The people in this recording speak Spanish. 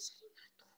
asesinato.